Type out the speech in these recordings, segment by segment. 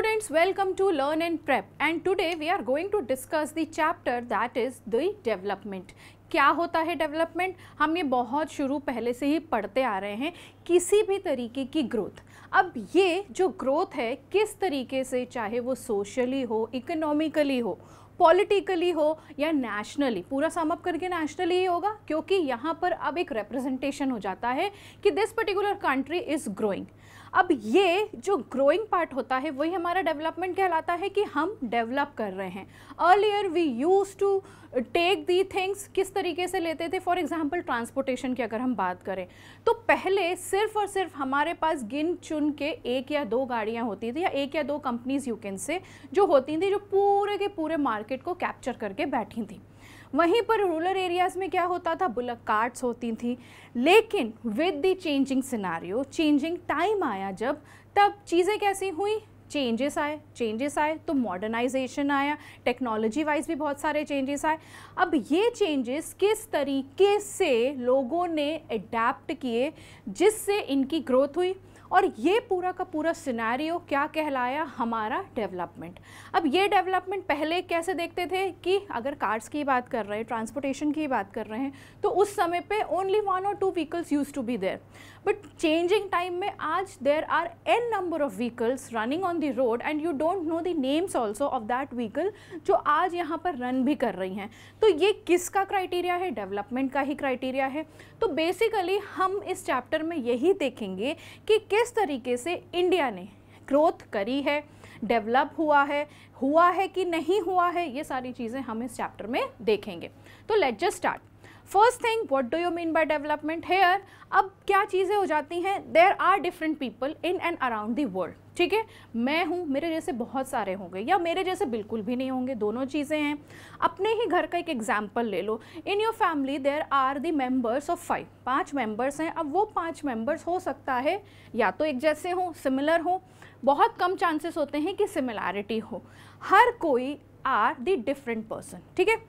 students, welcome to Learn and Prep. And today we are going to discuss the chapter that is the development. क्या होता है development हम ये बहुत शुरू पहले से ही पढ़ते आ रहे हैं किसी भी तरीके की ग्रोथ अब ये जो ग्रोथ है किस तरीके से चाहे वो सोशली हो इकोनॉमिकली हो पॉलिटिकली हो या नेशनली पूरा समअप करके नेशनली ही होगा क्योंकि यहाँ पर अब एक रिप्रेजेंटेशन हो जाता है कि this particular country is growing अब ये जो ग्रोइंग पार्ट होता है, वही हमारा डेवलपमेंट कहलाता है कि हम डेवलप कर रहे हैं। Earlier we use to take the things किस तरीके से लेते थे? फॉर एग्ज़ाम्पल ट्रांसपोर्टेशन की अगर हम बात करें तो पहले सिर्फ़ और सिर्फ़ हमारे पास गिन चुन के एक या दो गाड़ियाँ होती थी या एक या दो कंपनीज़ यू कैन से जो होती थी, जो पूरे के पूरे मार्केट को कैप्चर करके बैठी थी। वहीं पर रूरल एरियाज़ में क्या होता था? बुलक कार्ड्स होती थी। लेकिन with the changing scenario changing time आया जब, तब चीज़ें कैसी हुई? चेंजेस आए चेंजेस आए तो मॉडर्नाइजेशन आया टेक्नोलॉजी वाइज भी बहुत सारे चेंजेस आए। अब ये चेंजेस किस तरीके से लोगों ने अडेप्ट किए, जिससे इनकी ग्रोथ हुई? और ये पूरा का पूरा सिनेरियो क्या कहलाया? हमारा डेवलपमेंट। अब ये डेवलपमेंट पहले कैसे देखते थे कि अगर कार्स की बात कर रहे हैं, ट्रांसपोर्टेशन की बात कर रहे हैं तो उस समय पे only one or two vehicles use to be there but changing time में आज there are an number of vehicles running on the road and you don't know the names also of that vehicle जो आज यहाँ पर run भी कर रही हैं। तो ये किसका क्राइटेरिया है? डेवलपमेंट का ही क्राइटेरिया है। तो बेसिकली हम इस चैप्टर में यही देखेंगे कि किस तरीके से इंडिया ने ग्रोथ करी है डेवलप हुआ है हुआ है कि नहीं हुआ है, ये सारी चीज़ें हम इस चैप्टर में देखेंगे। तो let just start first thing what do you mean by development here अब क्या चीज़ें हो जाती हैं? There are different people in and around the world ठीक है? मैं हूँ, मेरे जैसे बहुत सारे होंगे, या मेरे जैसे बिल्कुल भी नहीं होंगे, दोनों चीज़ें हैं। अपने ही घर का एक एग्ज़ाम्पल ले लो। In your family there are the members of five पाँच मेंबर्स हैं। अब वो पाँच मेंबर्स हो सकता है, या तो एक जैसे हों सिमिलर हों। बहुत कम चांसेस होते हैं कि सिमिलैरिटी हो। हर कोई आर दी डिफरेंट पर्सन ठीक है?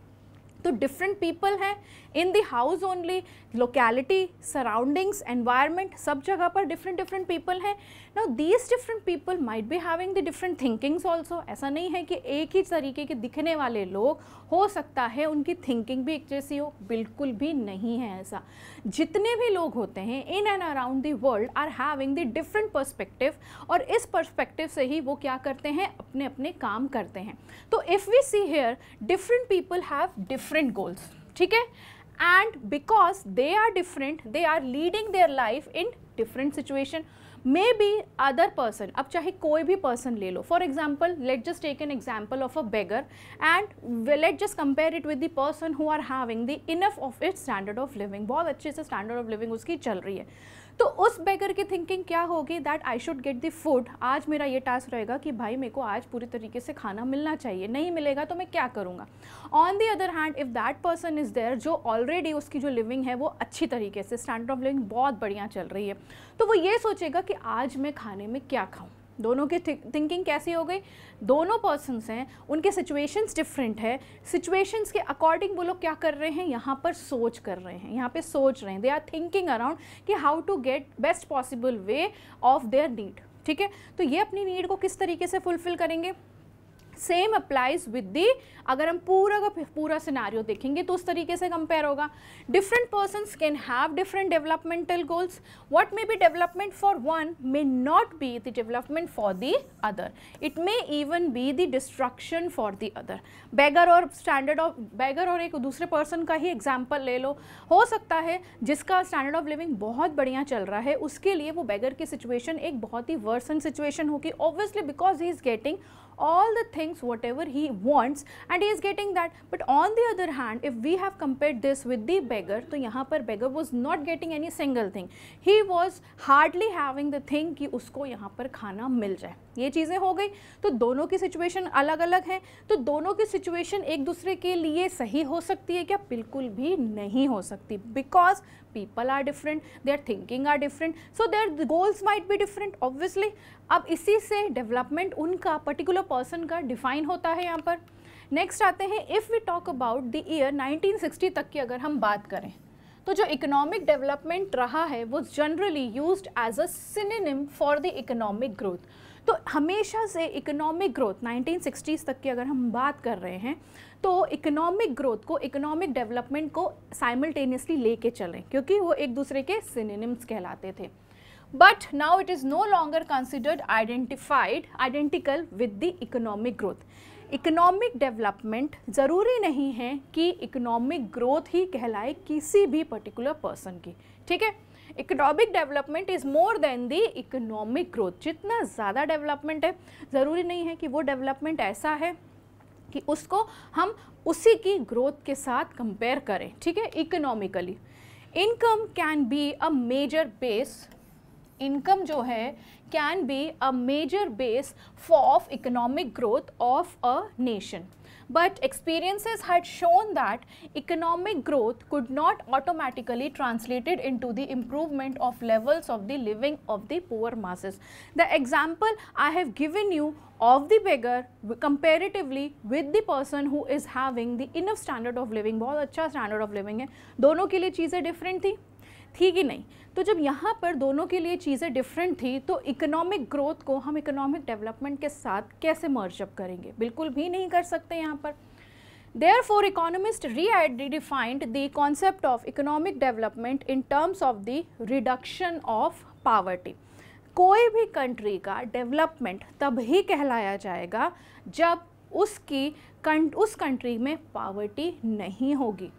तो डिफरेंट पीपल हैं in the house only locality surroundings environment सब जगह पर डिफरेंट डिफरेंट पीपल हैं now these different people might be having the different thinkings also ऐसा नहीं है कि एक ही तरीके के दिखने वाले लोग हो सकता है, उनकी थिंकिंग भी एक जैसी हो। बिल्कुल भी नहीं है ऐसा। जितने भी लोग होते हैं in and around the world are having the different perspective और इस पर्सपेक्टिव से ही वो क्या करते हैं? अपने अपने काम करते हैं। तो if we see here different people have different goals ठीक है? and because they are different they are leading their life in different situation may be other person अब चाहे कोई भी पर्सन ले लो for example let just take an example of a beggar and let just compare it with the person who are having the enough of it standard of living बहुत अच्छे से standard of living उसकी चल रही है तो उस बेगर की थिंकिंग क्या होगी? That I should get the food आज मेरा ये टास्क रहेगा कि भाई मेरे को आज पूरी तरीके से खाना मिलना चाहिए। नहीं मिलेगा तो मैं क्या करूँगा? On the other hand if that person is there जो ऑलरेडी उसकी जो लिविंग है, वो अच्छी तरीके से स्टैंडर्ड ऑफ़ लिविंग बहुत बढ़िया चल रही है तो वो ये सोचेगा कि आज मैं खाने में क्या खाऊँ? दोनों की थिंकिंग कैसी हो गई? दोनों पर्सनस हैं, उनके सिचुएशंस डिफरेंट है। सिचुएशंस के अकॉर्डिंग वो लोग क्या कर रहे हैं? यहाँ पर सोच कर रहे हैं, यहाँ पे सोच रहे हैं। दे आर थिंकिंग अराउंड कि how to get best possible way of their need ठीक है? तो ये अपनी नीड को किस तरीके से फुलफिल करेंगे? सेम अप्लाइज विद दी अगर हम पूरा का पूरा सिनारियो देखेंगे तो उस तरीके से कंपेयर होगा। Different person can have different developmental goals what may be development for one may not be the development for the other it may even be the destruction for the other beggar और standard of beggar और एक दूसरे person का ही example ले लो। हो सकता है जिसका स्टैंडर्ड ऑफ़ लिविंग बहुत बढ़िया चल रहा है, उसके लिए वो बैगर की सिचुएशन एक बहुत ही वर्सन सिचुएशन होगी। Obviously because he is getting all the things whatever he wants and he is getting that but on the other hand if we have compared this with the beggar तो यहाँ पर beggar was not getting any single thing he was hardly having the thing कि उसको यहाँ पर खाना मिल जाए ये चीज़ें हो गई तो दोनों की सिचुएशन अलग अलग है तो दोनों की सिचुएशन एक दूसरे के लिए सही हो सकती है क्या बिल्कुल भी नहीं हो सकती because people are different their thinking are different so their goals might be different obviously अब इसी से डेवलपमेंट उनका पर्टिकुलर पर्सन का डिफाइन होता है यहाँ पर। नेक्स्ट आते हैं if we talk about the year 1960 तक की अगर हम बात करें तो जो इकोनॉमिक डेवलपमेंट रहा है, वो generally used as a synonym for the economic growth तो हमेशा से इकोनॉमिक ग्रोथ 1960s तक की अगर हम बात कर रहे हैं तो इकोनॉमिक ग्रोथ को इकोनॉमिक डेवलपमेंट को साइमल्टेनियसली लेके चलें, क्योंकि वो एक दूसरे के सिनेम्स कहलाते थे। But now it is no longer considered identified identical with the economic growth economic development ज़रूरी नहीं है कि इकोनॉमिक ग्रोथ ही कहलाए किसी भी पर्टिकुलर पर्सन की, ठीक है? Economic development is more than the economic growth जितना ज़्यादा डेवलपमेंट है, ज़रूरी नहीं है कि वो डेवलपमेंट ऐसा है कि उसको हम उसी की ग्रोथ के साथ कंपेयर करें, ठीक है? Economically income can be a major base income जो है can be a major base for economic growth of a nation but experiences had shown that economic growth could not automatically translated into the improvement of levels of the living of the poor masses. The example I have given you of the beggar comparatively with the person who is having the enough standard of living बहुत अच्छा standard of living है दोनों के लिए चीज़ें different थी थी कि नहीं तो जब यहाँ पर दोनों के लिए चीज़ें डिफरेंट थी तो इकोनॉमिक ग्रोथ को हम इकोनॉमिक डेवलपमेंट के साथ कैसे मर्जअप करेंगे? बिल्कुल भी नहीं कर सकते यहाँ पर। Economist redefined the concept of economic development in terms of the reduction of poverty कोई भी कंट्री का डेवलपमेंट तब ही कहलाया जाएगा जब उसकी उस कंट्री में पावर्टी नहीं होगी।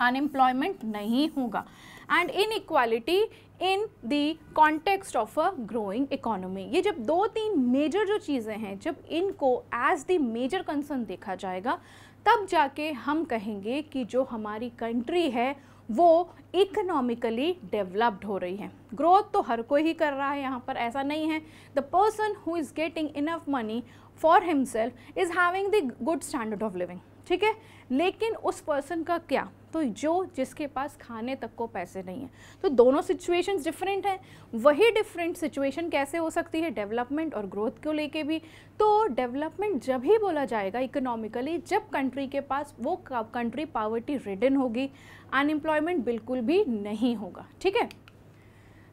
अनएम्प्लॉयमेंट नहीं होगा। And inequality in the context of a growing economy ये जब दो तीन मेजर जो चीज़ें हैं, जब इनको एज द मेजर कंसर्न देखा जाएगा, तब जाके हम कहेंगे कि जो हमारी कंट्री है, वो इकोनॉमिकली डेवलप्ड हो रही है। ग्रोथ तो हर कोई ही कर रहा है यहाँ पर, ऐसा नहीं है। The person who is getting enough money for himself is having the good standard of living ठीक है? लेकिन उस पर्सन का क्या? तो जो जिसके पास खाने तक को पैसे नहीं है। तो दोनों सिचुएशंस डिफरेंट हैं। वही डिफरेंट सिचुएशन कैसे हो सकती है? डेवलपमेंट और ग्रोथ को लेके भी। तो डेवलपमेंट जब ही बोला जाएगा इकोनॉमिकली जब कंट्री के पास वो कंट्री पावर्टी रिडन होगी अनएम्प्लॉयमेंट बिल्कुल भी नहीं होगा। ठीक है?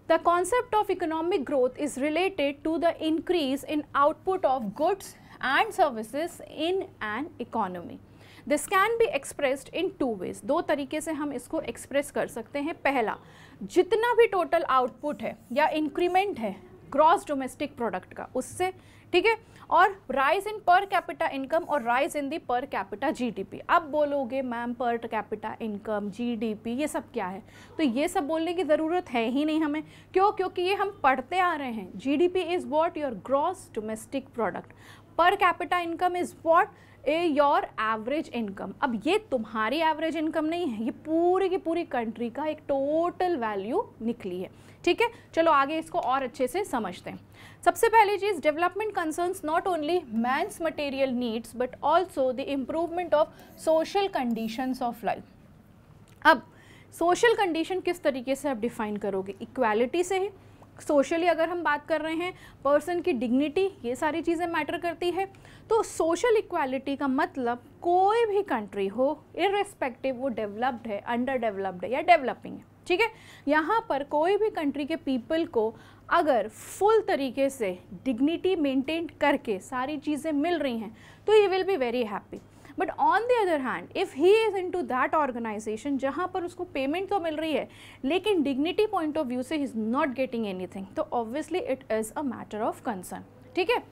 The concept of economic growth is related to the increase in output of goods and services in an economy this can be expressed in two ways दो तरीके से हम इसको एक्सप्रेस कर सकते हैं। पहला, जितना भी टोटल आउटपुट है या इंक्रीमेंट है ग्रॉस डोमेस्टिक प्रोडक्ट का, उससे, ठीक है? Or rise in per capita income or rise in the per capita GDP अब बोलोगे ma'am per capita income GDP ये सब क्या है? तो ये सब बोलने की ज़रूरत है ही नहीं हमें। क्यों? क्योंकि ये हम पढ़ते आ रहे हैं। GDP is what your gross domestic product per capita income is what a your average income अब ये तुम्हारी एवरेज इनकम नहीं है, ये पूरी की पूरी कंट्री का एक टोटल वैल्यू निकली है। ठीक है? चलो आगे इसको और अच्छे से समझते हैं। सबसे पहली चीज़ development concerns not only man's material needs but also the improvement of social conditions of life अब सोशल कंडीशन किस तरीके से आप डिफाइन करोगे? इक्वालिटी से ही? सोशली अगर हम बात कर रहे हैं, पर्सन की डिग्निटी, ये सारी चीज़ें मैटर करती है। तो सोशल इक्वालिटी का मतलब कोई भी कंट्री हो इरेस्पेक्टिव वो डेवलप्ड है अंडर डेवलप्ड है या डेवलपिंग है, ठीक है? यहाँ पर कोई भी कंट्री के पीपल को अगर फुल तरीके से डिग्निटी मेंटेन करके सारी चीज़ें मिल रही हैं तो he will be very happy. But on the other hand if he is into that organization जहाँ पर उसको पेमेंट तो मिल रही है लेकिन डिग्निटी पॉइंट ऑफ़ व्यू से he is not getting anything तो obviously it is a matter of concern ठीक है?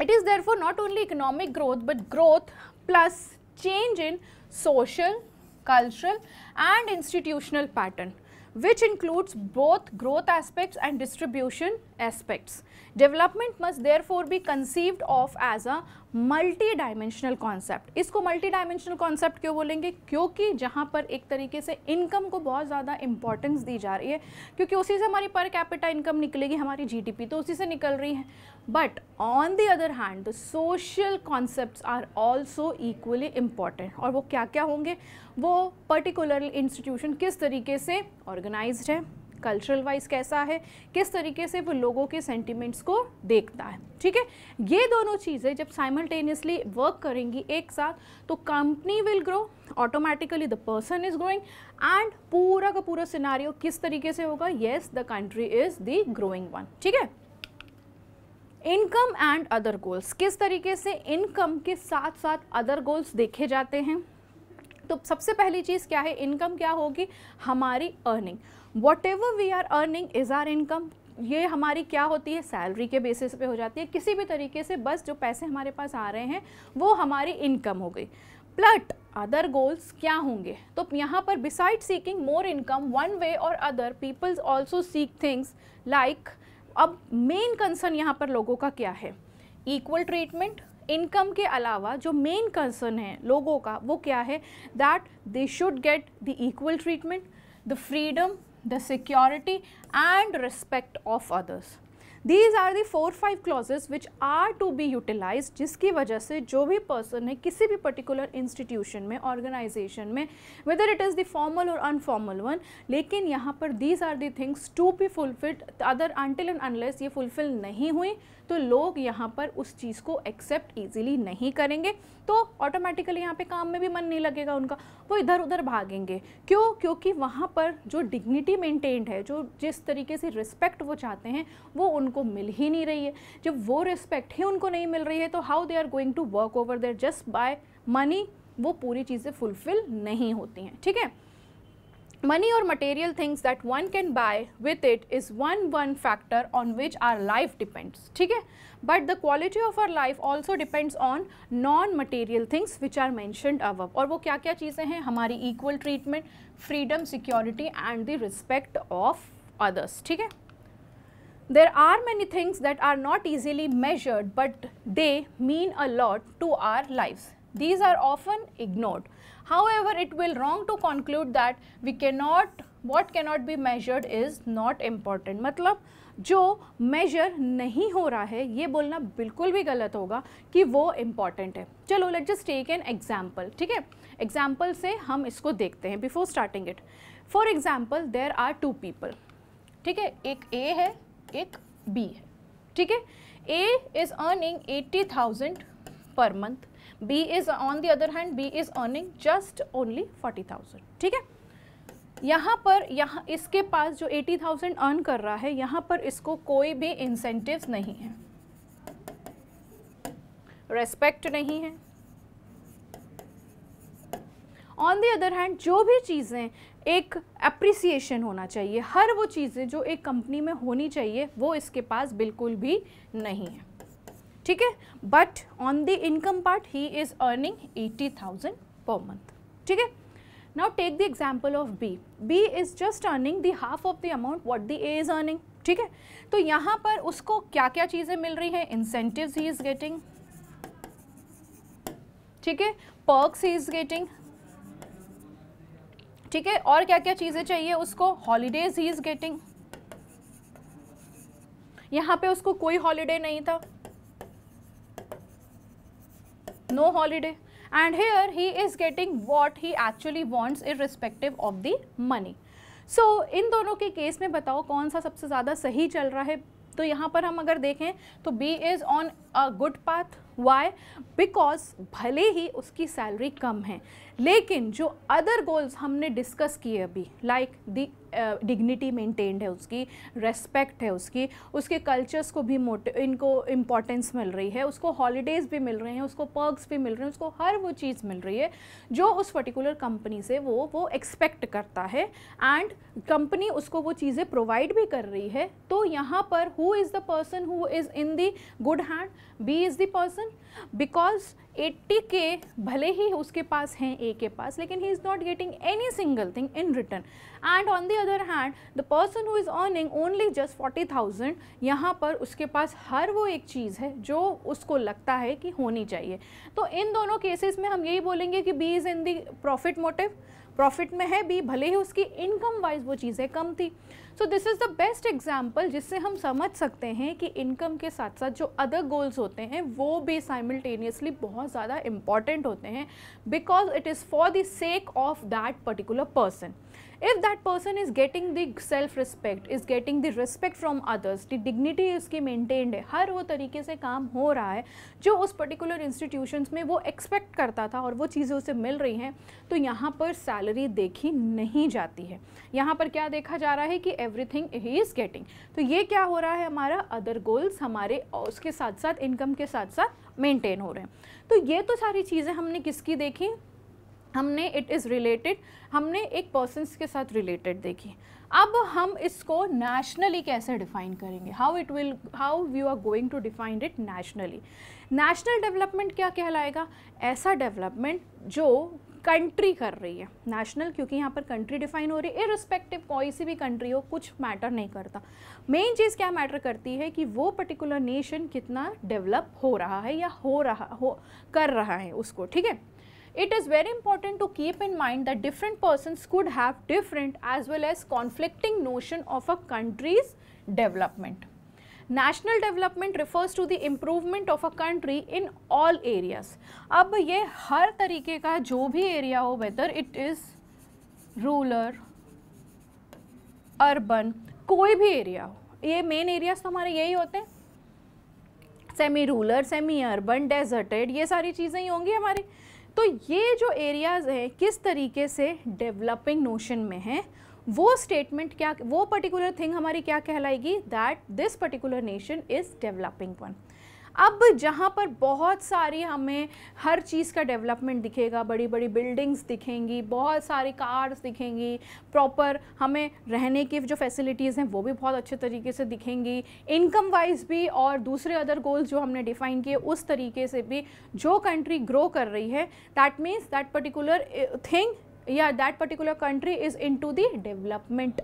It is there for not only economic growth but growth plus change in social, cultural and institutional pattern. Which includes both growth aspects and distribution aspects. Development must therefore be conceived of as a multidimensional concept इसको multidimensional concept क्यों बोलेंगे? क्योंकि जहाँ पर एक तरीके से income को बहुत ज़्यादा इंपॉर्टेंस दी जा रही है, क्योंकि उसी से हमारी पर कैपिटा इनकम निकलेगी, हमारी जीडीपी तो उसी से निकल रही है। But on the other hand the social concept are also equally important और वो क्या क्या होंगे? वो पर्टिकुलर इंस्टीट्यूशन किस तरीके से ऑर्गेनाइज है? कल्चरल वाइज कैसा है? किस तरीके से वो लोगों के सेंटिमेंट्स को देखता है? ठीक है? ये दोनों चीज़ें जब साइमल्टेनियसली वर्क करेंगी एक साथ तो company will grow automatically the person is growing and पूरा का पूरा सिनारियो किस तरीके से होगा? Yes the country is the growing one ठीक है? Income and other goals. किस तरीके से इनकम के साथ साथ अदर गोल्स देखे जाते हैं? तो सबसे पहली चीज़ क्या है? इनकम क्या होगी? हमारी earning whatever we are earning is our income ये हमारी क्या होती है? सैलरी के बेसिस पे हो जाती है। किसी भी तरीके से बस जो पैसे हमारे पास आ रहे हैं, वो हमारी इनकम हो गई। प्लट अदर गोल्स क्या होंगे? तो यहाँ पर beside seeking more income one way or other peoples also seek things like अब मेन कंसर्न यहाँ पर लोगों का क्या है? इक्वल ट्रीटमेंट इनकम के अलावा जो मेन कंसर्न है लोगों का, वो क्या है? That they should get the equal treatment the freedom the security and respect of others these are the four five clauses which are to be utilise जिसकी वजह से जो भी पर्सन है, किसी भी पर्टिकुलर इंस्टीट्यूशन में ऑर्गेनाइजेशन में whether it is the formal or unformal one लेकिन यहाँ पर these are the things to be fulfilled other until and unless ये फुलफिल नहीं हुई तो लोग यहाँ पर उस चीज़ को एक्सेप्ट ईजिली नहीं करेंगे तो ऑटोमेटिकली यहाँ पे काम में भी मन नहीं लगेगा उनका। वो इधर उधर भागेंगे। क्यों? क्योंकि वहाँ पर जो डिग्निटी मेंटेन्ड है, जो जिस तरीके से रिस्पेक्ट वो चाहते हैं, वो उनको मिल ही नहीं रही है। जब वो रिस्पेक्ट ही उनको नहीं मिल रही है तो how they are going to work over there just by money वो पूरी चीज़ें फुलफिल नहीं होती हैं। ठीक है? money or material things that one can buy with it is one one factor on which our life depends ठीक है but the quality of our life also depends on non material things which are mentioned above और वो क्या क्या चीज़ें हैं हमारी equal treatment freedom security and the respect of others ठीक है there are many things that are not easily measured but they mean a lot to our lives these are often ignored However, it will wrong to conclude that we cannot what cannot be measured is not important. मतलब जो major नहीं हो रहा है ये बोलना बिल्कुल भी गलत होगा कि वो इंपॉर्टेंट है। चलो let just take an example ठीक है? एग्ज़ाम्पल से हम इसको देखते हैं before starting it for example there are two people ठीक है? एक ए है एक बी है ठीक है? A is earning eighty thousand per month B is on the other hand B is earning just only forty thousand ठीक है? यहाँ पर, यहाँ इसके पास जो एटी थाउज़ेंड अर्न कर रहा है, यहाँ पर इसको कोई भी इंसेंटिव्स नहीं है। रेस्पेक्ट नहीं है। ऑन दी अदर हैंड जो भी चीज़ें एक अप्रिसिएशन होना चाहिए, हर वो चीज़ें जो एक कंपनी में होनी चाहिए, वो इसके पास बिल्कुल भी नहीं है। ठीक है? But on the income part he is earning eighty thousand per month ठीक है? Now take the example of B B is just earning the half of the amount what the A is earning ठीक है? तो यहाँ पर उसको क्या क्या चीज़ें मिल रही है? इंसेंटिव ही इज़ गेटिंग ठीक है? पर्क्स ही इज़ गेटिंग ठीक है? और क्या क्या चीज़ें चाहिए उसको? हॉलीडेज ही इज़ गेटिंग यहाँ पे उसको कोई हॉलीडे नहीं था। No holiday. And here he is getting what he actually wants irrespective of the money. So so, इन दोनों के केस में बताओ कौन सा सबसे ज़्यादा सही चल रहा है? तो यहाँ पर हम अगर देखें तो B is on a good path why because भले ही उसकी सैलरी कम है लेकिन जो अदर गोल्स हमने डिस्कस किए अभी लाइक दी डिग्निटी मेंटेन्ड है उसकी रेस्पेक्ट है उसकी, उसके कल्चर्स को भी मोटे, इनको इम्पॉर्टेंस मिल रही है, उसको हॉलीडेज़ भी मिल रहे हैं, उसको पर्क्स भी मिल रहे हैं, उसको हर वो चीज़ मिल रही है, जो उस पर्टिकुलर कंपनी से वो वो एक्सपेक्ट करता है एंड कंपनी उसको वो चीज़ें प्रोवाइड भी कर रही है तो यहाँ पर who is the person who is in the good hand B is the person because 80 के भले ही उसके पास हैं ए के पास, लेकिन he is not getting any single thing in return and on the other hand the person who is earning only just forty thousand यहाँ पर उसके पास हर वो एक चीज़ है जो उसको लगता है कि होनी चाहिए। तो इन दोनों केसेस में हम यही बोलेंगे कि B is in the profit motive profit में है बी भले ही उसकी इनकम वाइज वो चीज़ें कम थी। So this is the best example जिससे हम समझ सकते हैं कि इनकम के साथ साथ जो अदर गोल्स होते हैं, वो भी साइमल्टेनियसली बहुत ज़्यादा इंपॉर्टेंट होते हैं because it is for the sake of that particular person if that person is getting the self respect is getting the respect from others the dignity उसकी maintained है हर वो तरीके से काम हो रहा है जो उस particular institutions में वो expect करता था और वो चीज़ें उसे मिल रही हैं तो यहाँ पर salary देखी नहीं जाती है यहाँ पर क्या देखा जा रहा है कि everything he is getting तो ये क्या हो रहा है हमारा other goals हमारे उसके साथ साथ income के साथ साथ maintain हो रहे हैं तो ये तो सारी चीज़ें हमने किसकी देखी हमने इट इज़ रिलेटेड हमने एक पर्सनस के साथ रिलेटेड देखी। अब हम इसको नेशनली कैसे डिफाइन करेंगे? How it will how you are going to define it nationally national development क्या कहलाएगा? ऐसा डेवलपमेंट जो कंट्री कर रही है। नेशनल क्योंकि यहाँ पर कंट्री डिफाइन हो रही है। इरिस्पेक्टिव कोई सी भी कंट्री हो, कुछ मैटर नहीं करता। मेन चीज़ क्या मैटर करती है कि वो पर्टिकुलर नेशन कितना डेवलप हो रहा है या हो रहा, हो, कर रहा है उसको, ठीक है? It is very important to keep in mind that different persons could have different as well as conflicting notion of a country's development. National development refers to the improvement of a country in all areas. अब ये हर तरीके का जो भी area हो whether it is rural, urban, कोई भी एरिया हो ये मेन एरियाज़ तो हमारे यही होते हैं semi rural semi urban deserted ये सारी चीज़ें ही होंगी हमारी तो ये जो एरियाज़ हैं, किस तरीके से डेवलपिंग नोशन में हैं, वो स्टेटमेंट क्या, वो पर्टिकुलर थिंग हमारी क्या कहलाएगी? That this particular nation is developing one अब जहाँ पर बहुत सारी हमें हर चीज़ का डेवलपमेंट दिखेगा बड़ी बड़ी बिल्डिंग्स दिखेंगी, बहुत सारी कार्स दिखेंगी, प्रॉपर हमें रहने की जो फैसिलिटीज़ हैं वो भी बहुत अच्छे तरीके से दिखेंगी। इनकम वाइज भी और दूसरे अदर गोल्स जो हमने डिफ़ाइन किए उस तरीके से भी जो कंट्री ग्रो कर रही है that means that particular thing या that particular country is into the development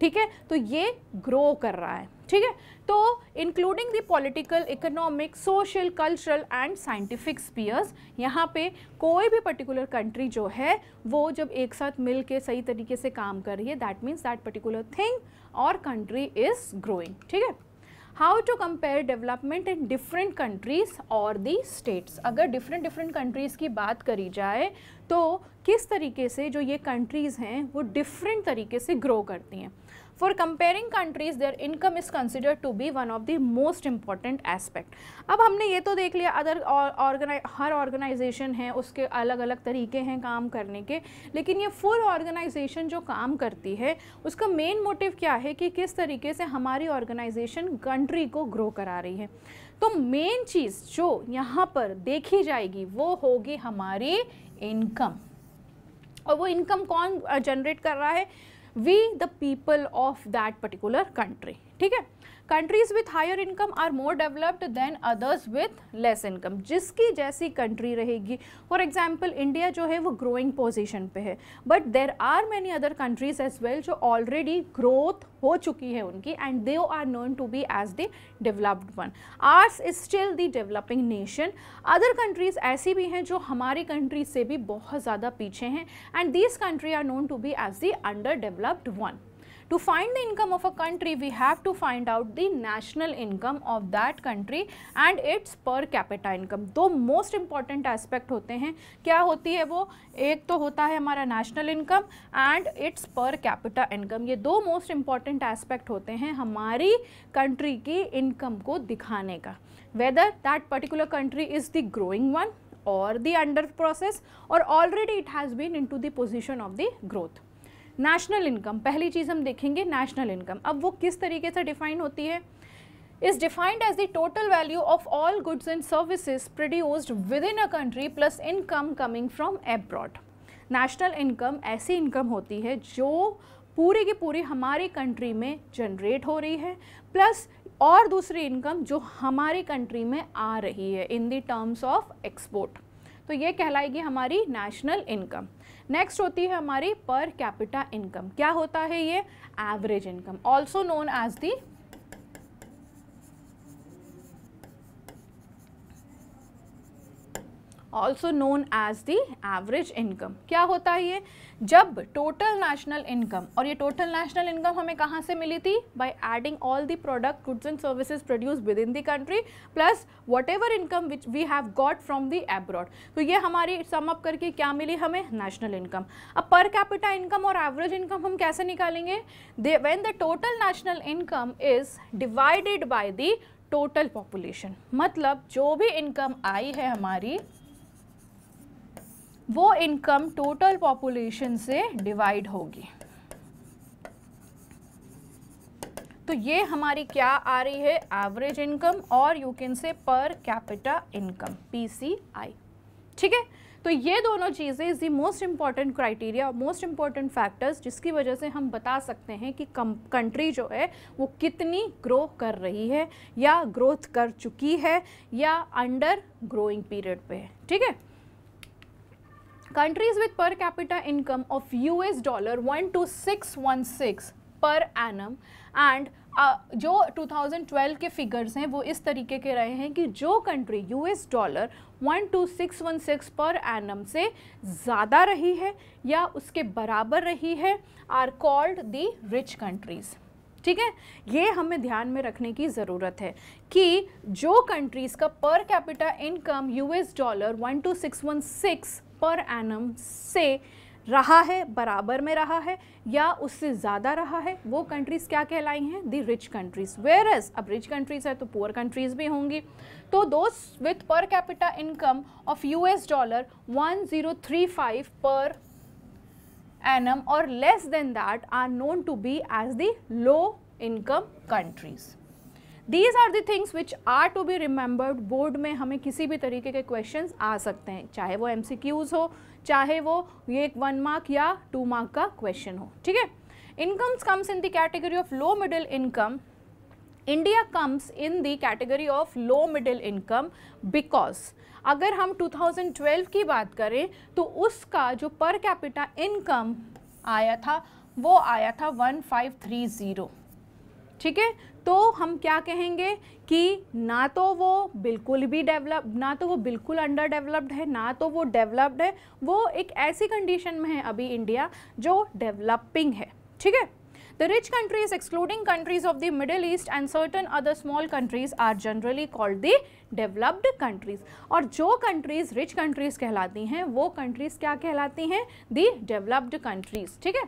ठीक है? तो ये ग्रो कर रहा है। ठीक है? तो including the political economic social cultural and scientific spheres यहाँ पे कोई भी पर्टिकुलर कंट्री जो है, वो जब एक साथ मिल के सही तरीके से काम कर रही है that means that particular thing और कंट्री इज़ ग्रोइंग ठीक है? How to compare development in different countries और दी स्टेट्स अगर डिफरेंट डिफरेंट कंट्रीज़ की बात करी जाए तो किस तरीके से जो ये कंट्रीज़ हैं, वो डिफरेंट तरीके से ग्रो करती हैं? For comparing countries, their income is considered to be one of the most important aspect. अब हमने ये तो देख लिया अदर हर ऑर्गेनाइजेशन है उसके अलग अलग तरीके हैं काम करने के लेकिन ये फुल ऑर्गेनाइजेशन जो काम करती है उसका मेन मोटिव क्या है कि किस तरीके से हमारी ऑर्गेनाइजेशन कंट्री को ग्रो करा रही है? तो मेन चीज़ जो यहाँ पर देखी जाएगी वो होगी हमारी इनकम और वो इनकम कौन जनरेट कर रहा है? we the people of that particular country ठीक है Countries with higher income are more developed than others with less income जिसकी जैसी कंट्री रहेगी। फॉर एग्ज़ाम्पल इंडिया जो है, वो ग्रोइंग पोजिशन पे है। But there are many other countries as well जो ऑलरेडी ग्रोथ हो चुकी है उनकी and they are known to be as the developed one ours is still the developing nation other countries ऐसी भी हैं जो हमारी कंट्री से भी बहुत ज़्यादा पीछे हैं and this country are known to be as the underdeveloped one To find the income of a country, we have to find out the national income of that country and its per capita income. दो most important aspect होते हैं क्या होती है वो एक तो होता है हमारा national income and its per capita income. ये दो most important aspect होते हैं हमारी country की income को दिखाने का whether that particular country is the growing one or the under process or already it has been into the position of the growth. National income पहली चीज़ हम देखेंगे नेशनल इनकम अब वो किस तरीके से डिफाइन होती है? Is defined as the total value of all goods and services produced within a country plus income coming from abroad. National income ऐसी इनकम होती है जो पूरी की पूरी हमारी कंट्री में जनरेट हो रही है प्लस और दूसरी इनकम जो हमारी कंट्री में आ रही है in the terms of export तो ये कहलाएगी हमारी नेशनल इनकम नेक्स्ट होती है हमारी पर कैपिटा इनकम क्या होता है ये? Average income also known as the also known as the average income क्या होता है ये? जब टोटल नेशनल इनकम और ये टोटल नेशनल इनकम हमें कहाँ से मिली थी? By adding all the product goods and services produce within the country plus whatever income which we have got from the abroad तो ये हमारी सम अप करके क्या मिली हमें? नेशनल इनकम अब पर कैपिटा इनकम और एवरेज इनकम हम कैसे निकालेंगे? They when the total national income is divided by the total population मतलब जो भी इनकम आई है हमारी वो इनकम टोटल पॉपुलेशन से डिवाइड होगी। तो ये हमारी क्या आ रही है? एवरेज इनकम और you can say per capita income PCI ठीक है? तो ये दोनों चीज़ें is the most important criteria और मोस्ट इंपॉर्टेंट फैक्टर्स जिसकी वजह से हम बता सकते हैं कि कम कंट्री जो है, वो कितनी ग्रो कर रही है या ग्रोथ कर चुकी है या अंडर ग्रोइंग पीरियड पे है। ठीक है? Income of US dollar one two six one six per annum and जो 2012 के फिगर्स हैं, वो इस तरीके के रहे हैं कि जो country US dollar 12616 per annum से ज़्यादा रही है या उसके बराबर रही है are called the rich countries ठीक है? ये हमें ध्यान में रखने की ज़रूरत है कि जो कंट्रीज़ का per capita income US dollar 12616 per annum से रहा है, बराबर में रहा है, या उससे ज़्यादा रहा है, वो कंट्रीज़ क्या कहलाई हैं? The rich countries whereas अब रिच कंट्रीज़ है तो पुअर कंट्रीज़ भी होंगी। तो दोस्त with per capita income of US dollar 1035 per annum और less than that are known to be as the low income countries these are the things which are to be remembered board में हमें किसी भी तरीके के question आ सकते हैं, चाहे वो एम हो, चाहे वो ये एक वन मार्क या टू मार्क का क्वेश्चन हो, ठीक है? Incomes comes in the category of low middle income India comes in the category of low middle income because अगर हम 2012 की बात करें तो उसका जो पर कैपिटा इनकम आया था, वो आया था 1530 ठीक है? तो हम क्या कहेंगे कि ना तो वो बिल्कुल भी डेवलप ना तो वो बिल्कुल अंडर डेवलप्ड है, ना तो वो डेवलप्ड है। वो एक ऐसी कंडीशन में है अभी इंडिया जो डेवलपिंग है, ठीक है? The rich countries excluding countries of the Middle East and certain other small countries are generally called the developed countries और जो कंट्रीज़ रिच कंट्रीज़ कहलाती हैं, वो कंट्रीज़ क्या कहलाती हैं? दी डेवलप्ड कंट्रीज़ ठीक है?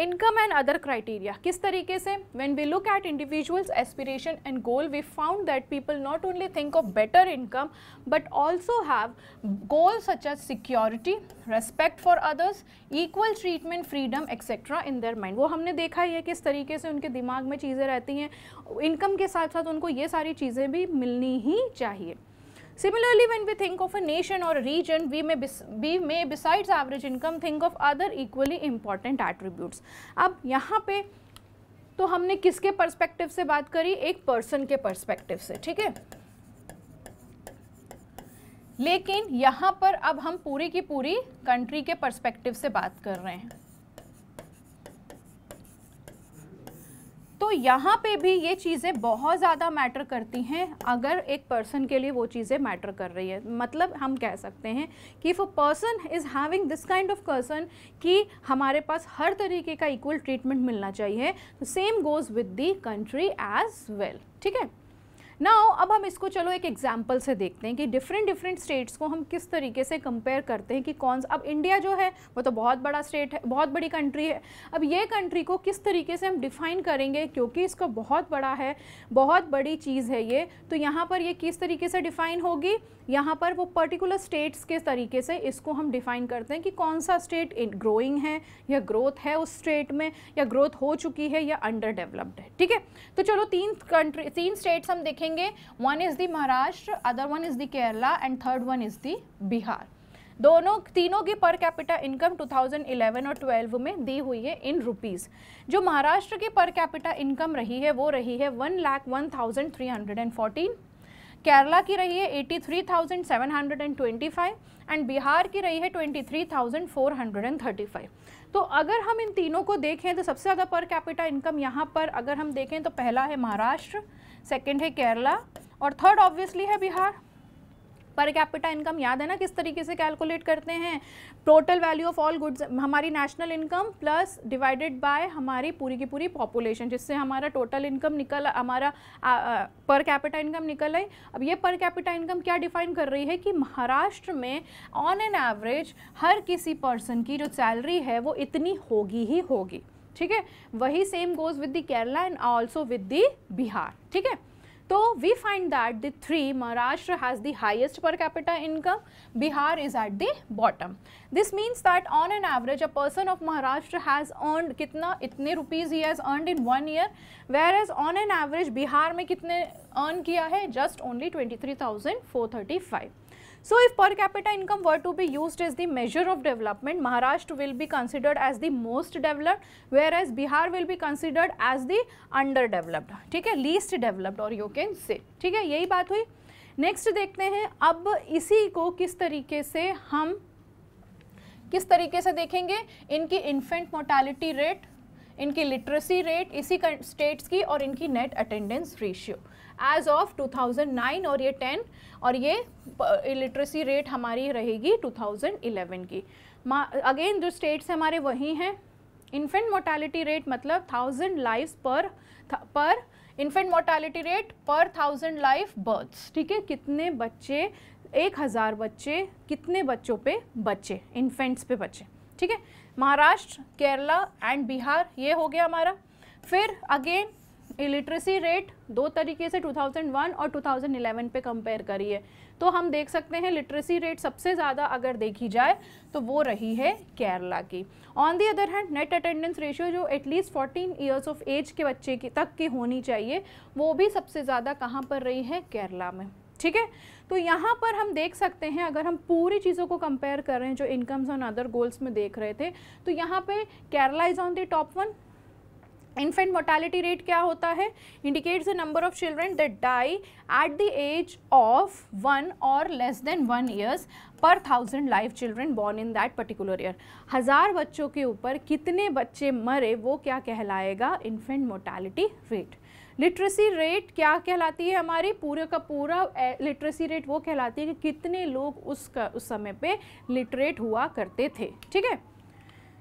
इनकम एंड अदर क्राइटेरिया किस तरीके से? When we look at individuals aspiration and goal we found that people not only think of better income but also have goal such as security respect for others equal treatment freedom etcetera in their mind वो हमने देखा ही है किस तरीके से उनके दिमाग में चीज़ें रहती हैं। इनकम के साथ साथ उनको ये सारी चीज़ें भी मिलनी ही चाहिए। Similarly, when we think of a nation or a region, we may, we may besides average income think of other equally important attributes. अब यहाँ पे तो हमने किसके पर्सपेक्टिव से बात करी एक पर्सन के पर्सपेक्टिव से ठीक है लेकिन यहाँ पर अब हम पूरी की पूरी कंट्री के पर्सपेक्टिव से बात कर रहे हैं तो यहाँ पे भी ये चीज़ें बहुत ज़्यादा मैटर करती हैं अगर एक पर्सन के लिए वो चीज़ें मैटर कर रही है। मतलब हम कह सकते हैं कि if a person is having this kind of person कि हमारे पास हर तरीके का इक्वल ट्रीटमेंट मिलना चाहिए। तो same goes with the country as well ठीक है? नाउ अब हम इसको चलो एक एग्ज़ाम्पल से देखते हैं कि डिफरेंट डिफरेंट स्टेट्स को हम किस तरीके से कंपेयर करते हैं कि कौन अब इंडिया जो है, वो तो बहुत बड़ा स्टेट है, बहुत बड़ी कंट्री है। अब ये कंट्री को किस तरीके से हम डिफ़ाइन करेंगे, क्योंकि इसका बहुत बड़ा है, बहुत बड़ी चीज़ है ये तो यहाँ पर ये किस तरीके से डिफ़ाइन होगी? यहाँ पर वो पर्टिकुलर स्टेट्स के तरीके से इसको हम डिफ़ाइन करते हैं कि कौन सा स्टेट ग्रोइंग है, या ग्रोथ है उस स्टेट में, या ग्रोथ हो चुकी है, या अंडर डेवलप्ड है। ठीक है? तो चलो तीन कंट्री तीन स्टेट्स हम देखेंगे one is the Maharashtra other one is the Kerala and third one is the Bihar दोनों, तीनों की पर कैपिटा इनकम 2011 और 12 में दी हुई है इन रुपीज़ जो महाराष्ट्र की पर कैपिटा इनकम रही है, वो रही है one lakh one thousand three hundred and fourteen Kerala की रही है eighty three thousand seven hundred and twenty five and Bihar की रही है twenty three thousand four hundred and thirty five तो अगर हम इन तीनों को देखें तो सबसे ज़्यादा पर कैपिटा इनकम यहाँ पर अगर हम देखें तो पहला है महाराष्ट्र सेकेंड है केरला और थर्ड ऑब्वियसली है बिहार पर कैपिटा इनकम याद है ना किस तरीके से कैलकुलेट करते हैं? Total value of all goods हमारी national income plus divided by हमारी पूरी की पूरी पॉपुलेशन जिससे हमारा टोटल इनकम निकल, हमारा पर कैपिटा इनकम निकल आई। अब ये पर कैपिटा इनकम क्या डिफाइन कर रही है कि महाराष्ट्र में ऑन एन एवरेज हर किसी पर्सन की जो सैलरी है वो इतनी होगी ही होगी। ठीक है? वही same goes with the Kerala and also with the Bihar ठीक है? तो we find that the three Maharashtra has the highest per capita income Bihar is at the bottom this means that on an average a person of Maharashtra has earn कितना, इतने rupees he has earn in one year whereas on an average Bihar में कितने earn किया है? Just only twenty three thousand four thirty five So, if per capita income were to be used as the measure of development, Maharashtra will be considered as the most developed, whereas Bihar will be considered as the underdeveloped, ठीक है least developed or you can say, ठीक है यही बात हुई next देखते हैं अब इसी को किस तरीके से हम किस तरीके से देखेंगे इनकी इन्फेंट मोर्टालिटी रेट इनकी लिटरेसी रेट इसी स्टेट्स की और इनकी net attendance ratio as of 2009 और ये 10 और ये लिटरेसी रेट हमारी रहेगी 2011 की। अगेन जो स्टेट्स हमारे वही हैं। इन्फेंट मोर्टालिटी रेट मतलब thousand life per per infant mortality rate per thousand life births ठीक है? कितने बच्चे, एक हज़ार बच्चे, कितने बच्चों पे बच्चे इन्फेंट्स पे बच्चे। ठीक है? महाराष्ट्र, केरला एंड बिहार, ये हो गया हमारा। फिर अगेन इलिटरेसी रेट दो तरीके से 2001 और 2011 पे कंपेयर करिए तो हम देख सकते हैं लिटरेसी रेट सबसे ज़्यादा अगर देखी जाए तो वो रही है केरला की। On the other hand net attendance ratio जो at least 14 years of age के बच्चे की, तक की होनी चाहिए, वो भी सबसे ज़्यादा कहाँ पर रही है? केरला में। ठीक है? तो यहाँ पर हम देख सकते हैं, अगर हम पूरी चीज़ों को कंपेयर कर रहे हैं, जो इनकम्स और अदर गोल्स में देख रहे थे तो यहाँ पे Kerala is on the top one infant mortality rate क्या होता है? Indicates the number of children that die at the age of one और less than one years per thousand live children born in that particular year हज़ार बच्चों के ऊपर कितने बच्चे मरे, वो क्या कहलाएगा? Infant mortality rate literacy rate क्या कहलाती है हमारी? पूरे का पूरा लिटरेसी रेट वो कहलाती है कि कितने लोग उस उस समय पे लिटरेट हुआ करते थे। ठीक है?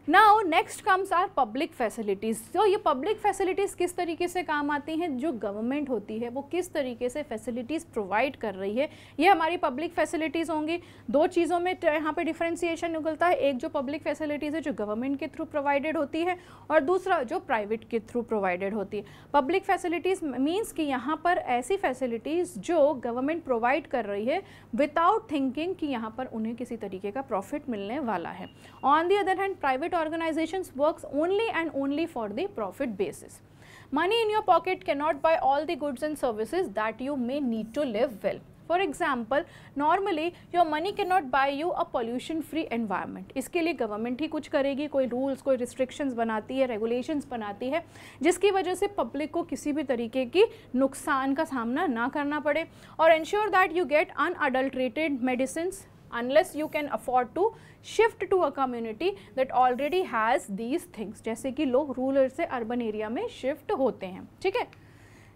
Now next comes are public facilities तो ये पब्लिक फैसिलिटीज़ किस तरीके से काम आती हैं? जो गवर्नमेंट होती है, वो किस तरीके से फैसिलिटीज़ प्रोवाइड कर रही है? ये हमारी पब्लिक फैसिलिटीज़ होंगी। दो चीज़ों में यहाँ पे डिफ्रेंसिएशन निकलता है। एक जो पब्लिक फैसिलिटीज़ है, जो गवर्नमेंट के थ्रू प्रोवाइडेड होती है, और दूसरा जो प्राइवेट के थ्रू प्रोवाइडेड होती है। पब्लिक फैसिलिटीज़ मीन्स कि यहाँ पर ऐसी फैसिलिटीज़ जो गवर्नमेंट प्रोवाइड कर रही है विदाउट थिंकिंग कि यहाँ पर उन्हें किसी तरीके का प्रॉफिट मिलने वाला है। On the other hand private organizations works only and only for the profit basis. Money in your pocket cannot buy all the goods and services that you may need to live well. For example normally your money can not buy you a pollution free environment इसके लिए government ही कुछ करेगी कोई rules कोई restrictions बनाती है regulations बनाती है जिसकी वजह से पब्लिक को किसी भी तरीके की नुकसान का सामना ना करना पड़े और ensure that you get unadulterated medicine unless you can afford to shift to a community that already has these things जैसे कि लोग रूरल से अर्बन एरिया में शिफ्ट होते हैं ठीक है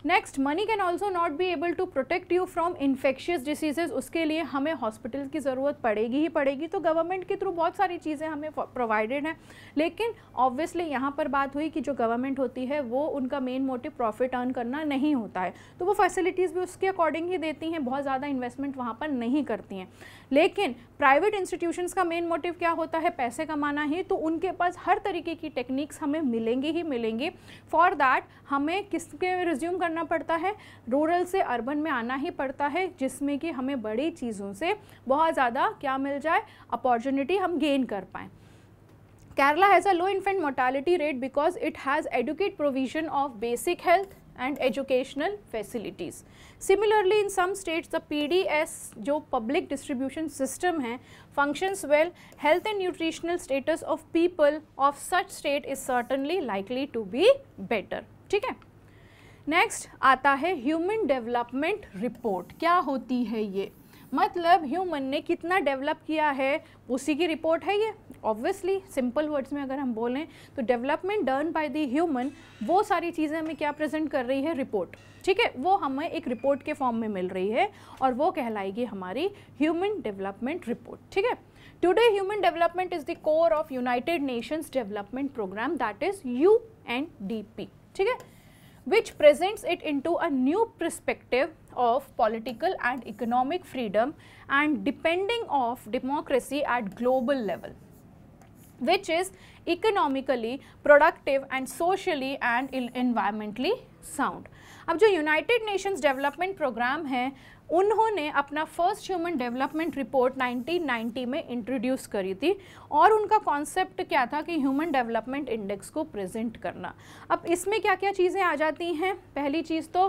next money can also not be able to protect you from infectious diseases उसके लिए हमें हॉस्पिटल की ज़रूरत पड़ेगी ही पड़ेगी। तो गवर्नमेंट के थ्रू बहुत सारी चीज़ें हमें प्रोवाइडेड हैं। लेकिन ऑब्वियसली यहाँ पर बात हुई कि जो गवर्नमेंट होती है, वो उनका मेन मोटिव प्रॉफिट अर्न करना नहीं होता है। तो वो फैसिलिटीज़ भी उसके अकॉर्डिंग ही देती हैं। बहुत ज़्यादा इन्वेस्टमेंट वहाँ पर नहीं करती हैं। लेकिन प्राइवेट इंस्टीट्यूशंस का मेन मोटिव क्या होता है? पैसे कमाना ही। तो उनके पास हर तरीके की टेक्निक्स हमें मिलेंगी ही मिलेंगी। फॉर दैट हमें किसके रिज्यूम करना करना पड़ता है। रूरल से अर्बन में आना ही पड़ता है, जिसमें कि हमें बड़ी चीज़ों से बहुत ज़्यादा क्या मिल जाए, अपॉर्चुनिटी हम गेन कर पाएँ। Kerala has a low infant mortality rate because it has adequate provision of basic health and educational facilities similarly in some states the P D S जो पब्लिक डिस्ट्रीब्यूशन सिस्टम है functions well health and nutritional status of people of such state is certainly likely to be better ठीक है? Next आता है human development report क्या होती है ये? मतलब ह्यूमन ने कितना डेवलप किया है? उसी की रिपोर्ट है ये. ऑब्वियसली सिंपल वर्ड्स में अगर हम बोलें तो development done by the human वो सारी चीज़ें हमें क्या प्रेजेंट कर रही है? रिपोर्ट ठीक है? वो हमें एक रिपोर्ट के फॉर्म में मिल रही है और वो कहलाएगी हमारी ह्यूमन डेवलपमेंट रिपोर्ट ठीक है? Today human development is the core of United Nations development programme that is U N D P ठीक है? which presents it into a new perspective of political and economic freedom and depending of democracy at global level which is economically productive and socially and environmentally sound अब जो United Nations development programme है उन्होंने अपना first human development report 1990 में introduce करी थी और उनका कॉन्सेप्ट क्या था कि ह्यूमन डेवलपमेंट इंडेक्स को प्रेजेंट करना। अब इसमें क्या क्या चीज़ें आ जाती हैं? पहली चीज़ तो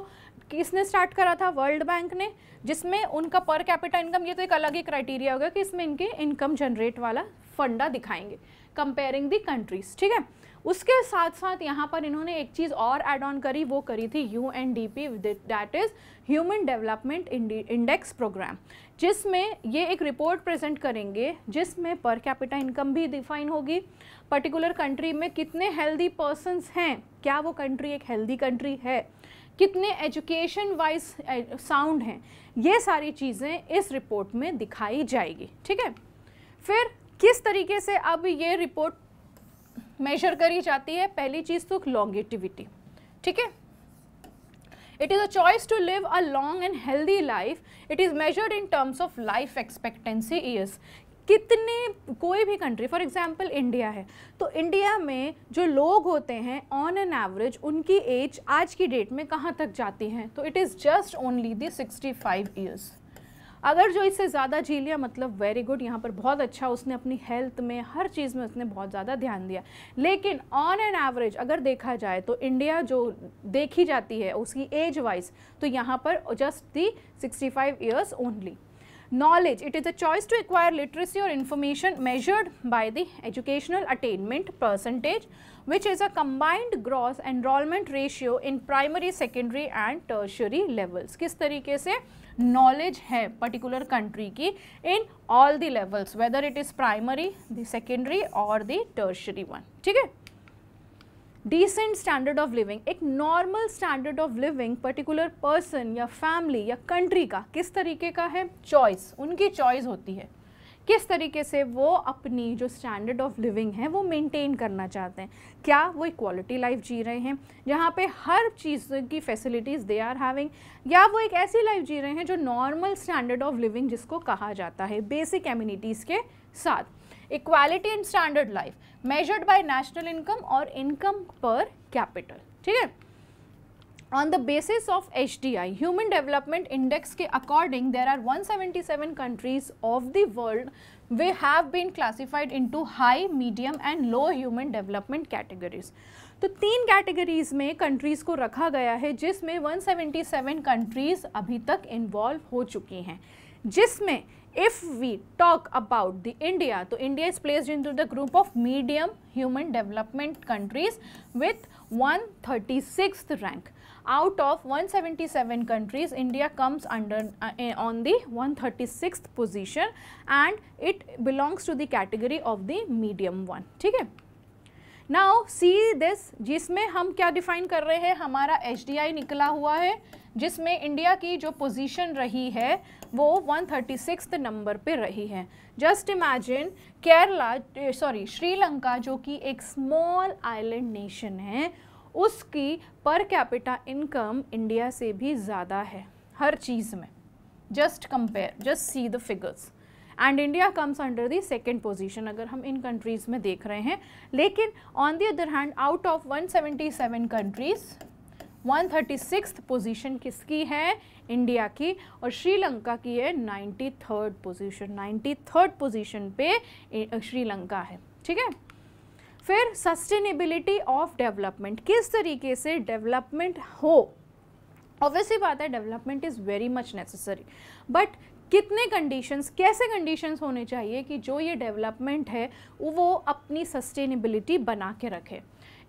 किसने स्टार्ट करा था? वर्ल्ड बैंक ने, जिसमें उनका पर कैपिटल इनकम ये तो एक अलग ही क्राइटेरिया होगा कि इसमें इनके इनकम जनरेट वाला फंडा दिखाएँगे। कंपेयरिंग दी कंट्रीज़ ठीक है? उसके साथ साथ यहाँ पर इन्होंने एक चीज़ और एड ऑन करी, वो करी थी U N D P that is human development index programme जिसमें ये एक रिपोर्ट प्रेजेंट करेंगे, जिसमें पर कैपिटा इनकम भी डिफाइन होगी। पर्टिकुलर कंट्री में कितने हेल्दी पर्सनस हैं, क्या वो कंट्री एक हेल्दी कंट्री है? कितने एजुकेशन वाइज साउंड हैं? ये सारी चीज़ें इस रिपोर्ट में दिखाई जाएगी, ठीक है? फिर किस तरीके से अब ये रिपोर्ट मेजर करी जाती है, पहली चीज़ तो लॉन्गेटिविटी ठीक है? It is a choice to live a long and healthy life it is measured in terms of life expectancy years कितने कोई भी कंट्री फॉर एग्जांपल इंडिया है। तो इंडिया में जो लोग होते हैं ऑन एन एवरेज उनकी एज आज की डेट में कहाँ तक जाती है? तो it is just only the sixty five years अगर जो इससे ज़्यादा जी लिया मतलब वेरी गुड यहाँ पर बहुत अच्छा उसने अपनी हेल्थ में, हर चीज़ में उसने बहुत ज़्यादा ध्यान दिया। लेकिन ऑन एन एवरेज अगर देखा जाए तो इंडिया जो देखी जाती है उसकी एज वाइज तो यहाँ पर just the sixty five years only knowledge it is a choice to acquire literacy और information measured by the educational attainment percentage which is a combined gross enrolment ratio in primary secondary and tertiary levels किस तरीके से? Knowledge है particular country की in all the levels whether it is primary the secondary और the tertiary one ठीक है? Decent standard of living एक normal standard of living particular person या फैमिली या कंट्री का किस तरीके का है? चॉइस उनकी चॉइस होती है। किस तरीके से वो अपनी जो स्टैंडर्ड ऑफ़ लिविंग है, वो मेंटेन करना चाहते हैं? क्या वो एक क्वालिटी लाइफ जी रहे हैं? जहाँ पे हर चीज़ की फैसिलिटीज़ दे आर हैविंग या वो एक ऐसी लाइफ जी रहे हैं जो नॉर्मल स्टैंडर्ड ऑफ़ लिविंग जिसको कहा जाता है बेसिक एम्यूनिटीज़ के साथ? Equality and standard life measured by national income और इनकम पर कैपिटल ठीक है? On the basis of H D I human development index के according there are one seventy seven countries of the world we have been classified into high medium and low human development categories तो तीन categories में countries को रखा गया है, जिसमें one seventy seven countries अभी तक इन्वॉल्व हो चुकी हैं। जिसमें if we talk about the India तो India is placed into the group of medium human development countries with one thirty six rank out of 177 countries india comes under uh, on the 136th position and it belongs to the category the medium one. ठीक है? Now see this जिसमें हम क्या define कर रहे हैं? हमारा HDI निकला हुआ है जिसमें इंडिया की जो पोजीशन रही है वो 136 नंबर पे रही है। Just imagine Kerala sorry Sri Lanka जो कि एक स्मॉल आइलैंड नेशन है उसकी पर कैपिटा इनकम इंडिया से भी ज़्यादा है, हर चीज़ में। Just compare just see the figures and India comes under the second position अगर हम इन कंट्रीज़ में देख रहे हैं। लेकिन on the other hand out of 177 countries 136th position किसकी है? इंडिया की। और श्रीलंका की है ninety third position ninety third position पे श्रीलंका है। ठीक है? फिर सस्टेनेबिलिटी ऑफ़ डेवलपमेंट किस तरीके से डेवलपमेंट हो? ऑब्वियसली बात है development is very much necessary but कितने कंडीशंस कैसे कंडीशंस होने चाहिए कि जो ये डेवलपमेंट है, वो अपनी सस्टेनेबिलिटी बना के रखे?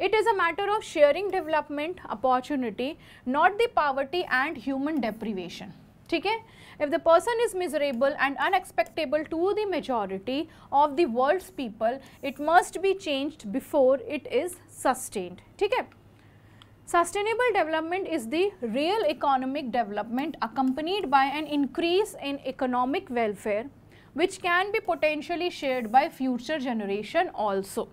It is a matter of sharing development opportunity not the poverty and human deprivation ठीक है? If the person is miserable and unacceptable to the majority of the world people it must be changed before it is sustained ठीक है? Sustainable development is the real economic development accompanied by an increase in economic welfare which can be potentially shared by future generation also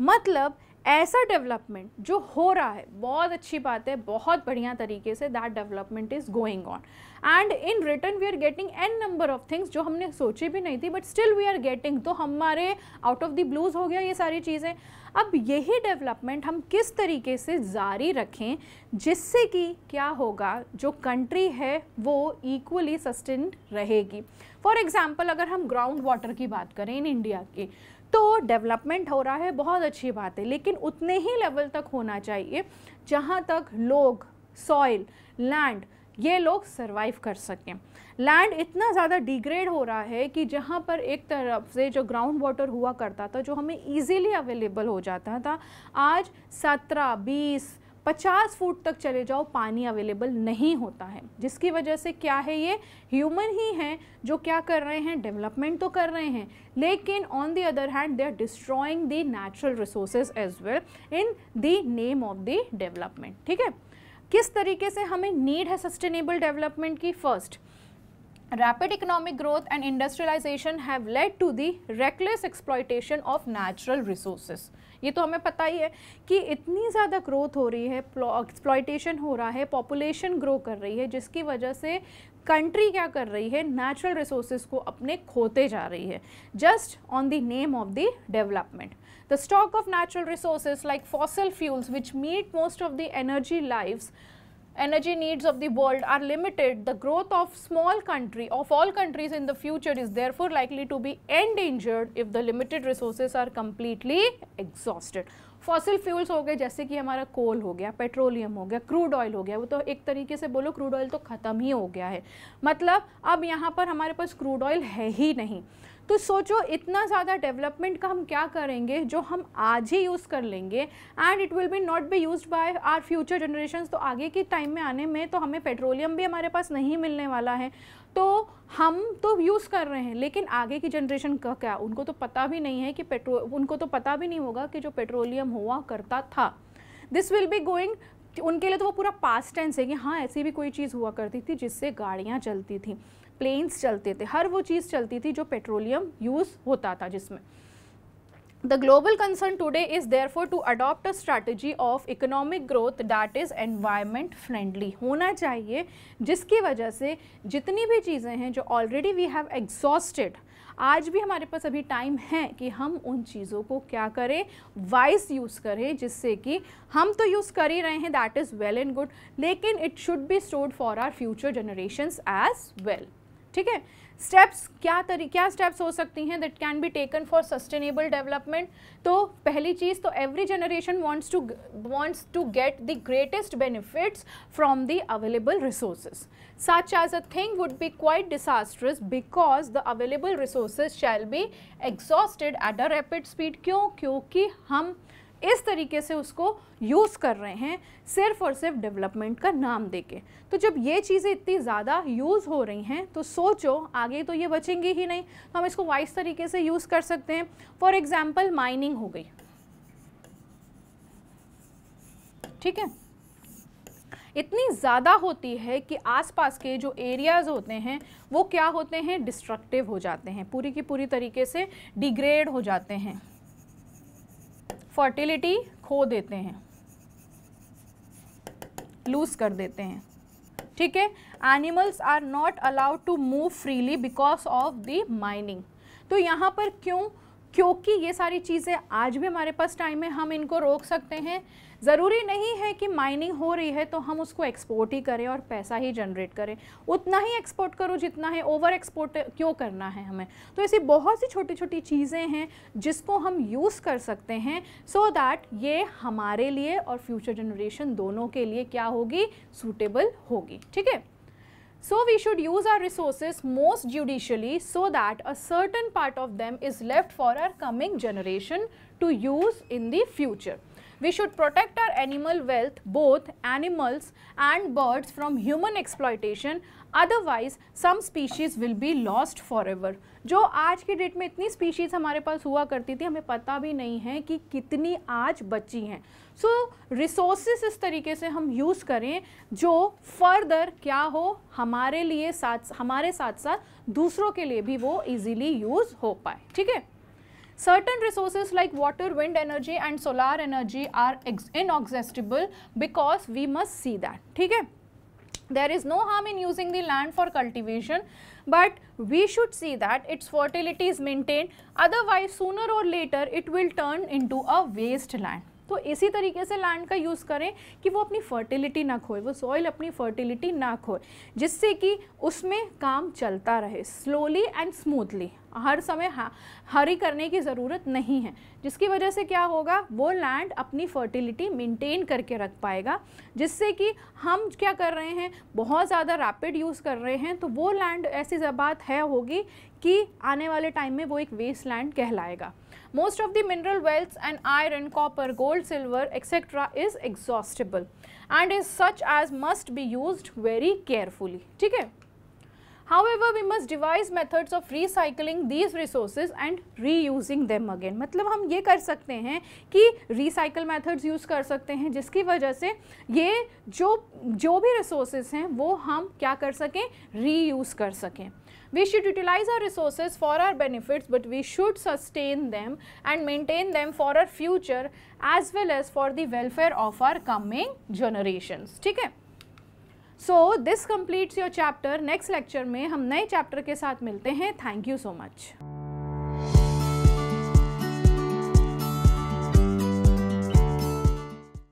मतलब ऐसा development जो हो रहा है, बहुत अच्छी बात है, बहुत बढ़िया तरीके से that development is going on and in return we are getting an number of things जो हमने सोची भी नहीं थी but still we are getting तो हमारे आउट ऑफ़ द ब्लूज हो गया ये सारी चीज़ें। अब यही डेवलपमेंट हम किस तरीके से जारी रखें, जिससे कि क्या होगा, जो कंट्री है, वो इक्वली सस्टेन रहेगी। फॉर एग्ज़ाम्पल अगर हम ग्राउंड वाटर की बात करें इन इंडिया की तो डेवलपमेंट हो रहा है, बहुत अच्छी बात है, लेकिन उतने ही लेवल तक होना चाहिए, जहाँ तक लोग सॉइल लैंड ये लोग सरवाइव कर सकें। लैंड इतना ज़्यादा डिग्रेड हो रहा है कि जहाँ पर एक तरफ़ से जो ग्राउंड वाटर हुआ करता था, जो हमें इजीली अवेलेबल हो जाता था, आज सत्रह, बीस, पचास फुट तक चले जाओ, पानी अवेलेबल नहीं होता है। जिसकी वजह से क्या है ये? ह्यूमन ही हैं जो क्या कर रहे हैं? डेवलपमेंट तो कर रहे हैं। लेकिन on the other hand they are destroying the natural resources as well in the name of the development ठीक है? किस तरीके से हमें नीड है सस्टेनेबल डेवलपमेंट की first rapid economic growth and industrialisation have led to the reckless exploitation of natural resources ये तो हमें पता ही है कि इतनी ज़्यादा ग्रोथ हो रही है एक्सप्लाइटेशन हो रहा है पॉपुलेशन ग्रो कर रही है, जिसकी वजह से कंट्री क्या कर रही है नेचुरल रिसोर्सेज को अपने खोते जा रही है just on the name of the development the stock of natural resources like fossil fuels which meet most of the energy life's energy needs of the world are limited, the growth of small country, of all countries in the future is therefore likely to be endangered if the limited resources are completely exhausted. Fossil fuels हो गए, जैसे कि हमारा कोल हो गया petroleum हो गया crude oil हो गया, वो तो एक तरीके से बोलो क्रूड ऑयल तो ख़त्म ही हो गया है। मतलब अब यहाँ पर हमारे पास क्रूड ऑयल है ही नहीं। तो सोचो इतना ज़्यादा डेवलपमेंट का हम क्या करेंगे, जो हम आज ही यूज़ कर लेंगे and it will be not be use by our future generation तो आगे के टाइम में आने में तो हमें पेट्रोलियम भी हमारे पास नहीं मिलने वाला है। तो हम तो यूज़ कर रहे हैं, लेकिन आगे की जनरेशन का क्या? उनको तो पता भी नहीं है कि पेट्रोल उनको तो पता भी नहीं होगा कि जो पेट्रोलियम हुआ, करता था। दिस विल बी गोइंग उनके लिए तो वो पूरा पास्ट टेंस है कि हाँ ऐसी भी कोई चीज़ हुआ करती थी जिससे गाड़ियाँ चलती थी प्लेन्स चलते थे, हर वो चीज़ चलती थी जो पेट्रोलियम यूज़ होता था जिसमें। The global concern today is therefore to adopt a strategy of economic growth that is environment friendly. होना चाहिए, जिसकी वजह से जितनी भी चीज़ें हैं जो already we have exhausted, आज भी हमारे पास अभी टाइम है कि हम उन चीज़ों को क्या करें वाइस यूज़ करें, जिससे कि हम तो यूज़ कर ही रहे हैं that is well and good लेकिन it should be stored for our future generations as well ठीक है? स्टेप्स क्या तरी, क्या स्टेप्स हो सकती हैं that can be taken for sustainable development तो पहली चीज़ तो every generation wants to wants to get the greatest benefits from the available resources such as a thing would be quite disastrous because the available resources shall be exhausted at a rapid speed. क्यों? क्योंकि हम इस तरीके से उसको use कर रहे हैं सिर्फ़ और सिर्फ़ डेवलपमेंट का नाम देके। तो जब ये चीज़ें इतनी ज़्यादा यूज़ हो रही हैं तो सोचो, आगे तो ये बचेंगी ही नहीं। तो हम इसको वाइस तरीके से यूज़ कर सकते हैं। फॉर एग्ज़ाम्पल माइनिंग हो गई। ठीक है? इतनी ज़्यादा होती है कि आसपास के जो एरियाज़ होते हैं, वो क्या होते हैं? डिस्ट्रक्टिव हो जाते हैं। पूरी की पूरी तरीके से डिग्रेड हो जाते हैं। फर्टिलिटी खो देते हैं। लूज कर देते हैं। ठीक है? Animals are not allowed to move freely because of the mining तो यहाँ पर क्यों क्योंकि ये सारी चीज़ें आज भी हमारे पास टाइम है, हम इनको रोक सकते हैं। ज़रूरी नहीं है कि माइनिंग हो रही है तो हम उसको एक्सपोर्ट ही करें और पैसा ही जनरेट करें। उतना ही एक्सपोर्ट करो जितना है ओवर एक्सपोर्ट क्यों करना है हमें? तो ऐसी बहुत सी छोटी छोटी चीज़ें हैं जिसको हम यूज़ कर सकते हैं सो so दैट ये हमारे लिए और फ्यूचर जनरेशन दोनों के लिए क्या होगी? सूटेबल होगी। ठीक है? So we should use our resources most judicially so that a certain part of them is left for our coming generation to use in the future. We should protect our animal wealth, both animals and birds from human exploitation otherwise some species will be lost forever जो आज की date में इतनी species हमारे पास हुआ करती थी हमें पता भी नहीं है कि कितनी आज बची हैं सो रिसोर्सेस इस तरीके से हम यूज़ करें जो फर्दर क्या हो, हमारे लिए साथ, हमारे साथ साथ दूसरों के लिए भी वो इजीली यूज़ हो पाए। ठीक है? Certain resources like water wind energy and solar energy are in inexhaustible because we must see that ठीक है? There is no harm in using the land for cultivation but we should see that its fertility is maintain otherwise sooner or later it will turn into a waste land तो इसी तरीके से land का use करें कि वो अपनी fertility ना खोए, वो सॉइल अपनी फर्टिलिटी ना खोए, जिससे कि उसमें काम चलता रहे स्लोली एंड स्मूथली हर समय हरी करने की ज़रूरत नहीं है, जिसकी वजह से क्या होगा, वो लैंड अपनी फर्टिलिटी मेंटेन करके रख पाएगा, जिससे कि हम क्या कर रहे हैं, बहुत ज़्यादा रैपिड यूज़ कर रहे हैं तो वो लैंड ऐसी बात है होगी कि आने वाले टाइम में वो एक वेस्ट लैंड कहलाएगा। Most of the mineral wealth and iron, copper, gold, silver, etc. is exhaustible and is such as must be used very carefully. ठीक है However, we must devise methods of recycling these resources and reusing them again. मतलब हम ये कर सकते हैं कि recycle methods use कर सकते हैं जिसकी वजह से ये जो जो भी resources हैं वो हम क्या कर सकें reuse कर सकें We should utilize our resources for our benefits but we should sustain them and maintain them for our future as well as for the welfare of our coming generations. ठीक है so this completes your chapter next lecture में हम नए chapter के साथ मिलते हैं thank you so much